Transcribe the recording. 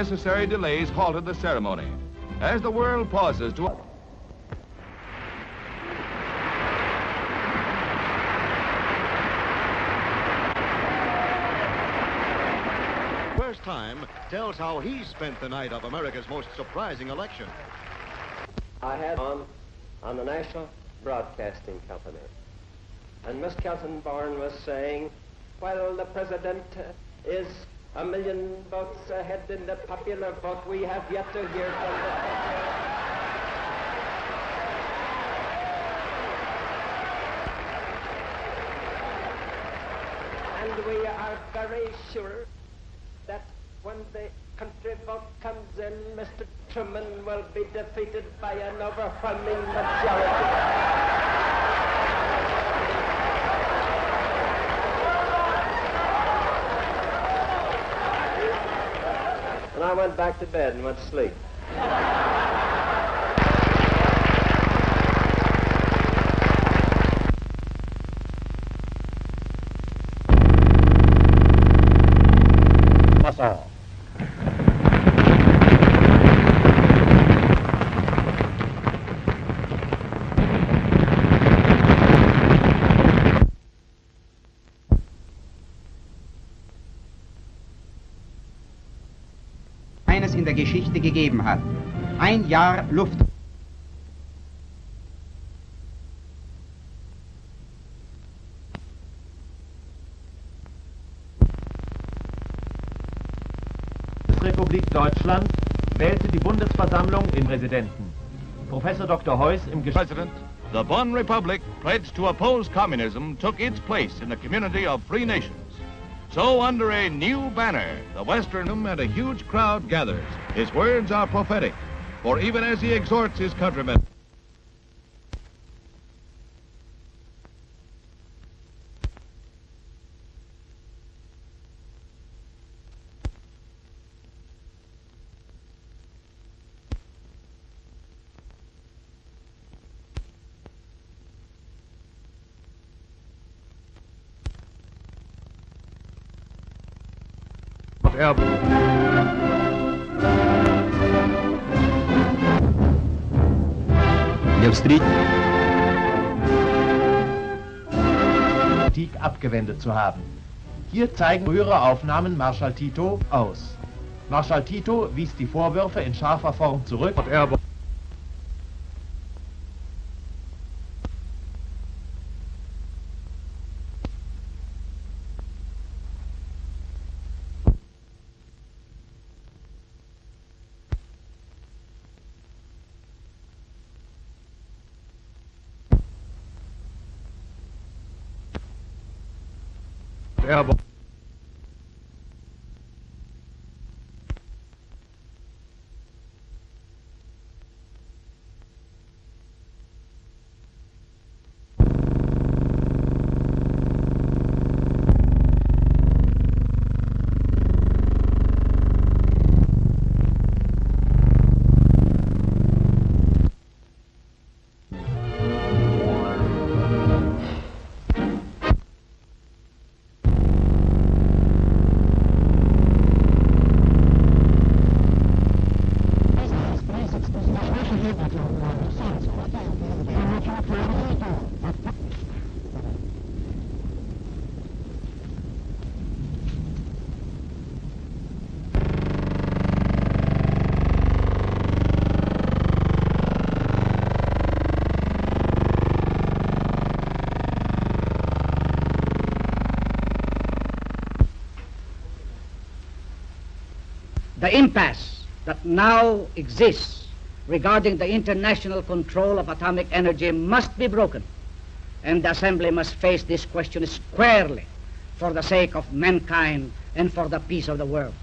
Necessary delays halted the ceremony. As the world pauses to... First time tells how he spent the night of America's most surprising election. I had on on the National Broadcasting Company. And Miss Kaltenborn was saying, while the president is a million votes ahead in the popular vote, we have yet to hear from the And we are very sure that when the country vote comes in, Mr. Truman will be defeated by an overwhelming majority. And I went back to bed and went to sleep. Eines in der Geschichte gegeben hat. Ein Jahr Luft. Bundesrepublik Deutschland wählte die Bundesversammlung in Präsidenten. Professor Dr. Heuss im Gesch President, the Bonn Republic, pledged to oppose communism, took its place in the community of free nations. So under a new banner, the Western and a huge crowd gathers. His words are prophetic, for even as he exhorts his countrymen, Kritik abgewendet zu haben. Hier zeigen frühere Aufnahmen Marschall Tito aus. Marschall Tito wies die Vorwürfe in scharfer Form zurück. airborne. The impasse that now exists regarding the international control of atomic energy must be broken, and the Assembly must face this question squarely for the sake of mankind and for the peace of the world.